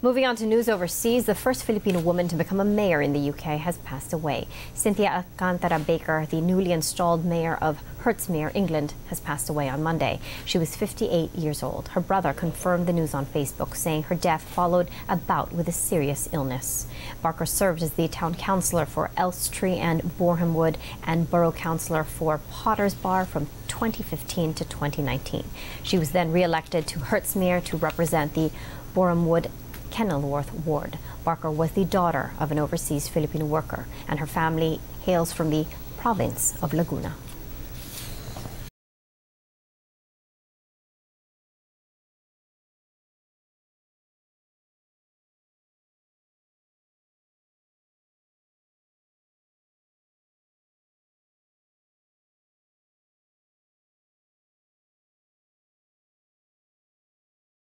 Moving on to news overseas, the first Filipino woman to become a mayor in the UK has passed away. Cynthia Alcantara Barker, the newly installed mayor of Hertsmere, England, has passed away on Monday. She was 58 years old. Her brother confirmed the news on Facebook, saying her death followed a bout with a serious illness. Barker served as the town councillor for Elstree and Borehamwood and borough councillor for Potters Bar from 2015 to 2019. She was then re-elected to Hertsmere to represent the Borehamwood Kenilworth ward. Barker was the daughter of an overseas Filipino worker, and her family hails from the province of Laguna.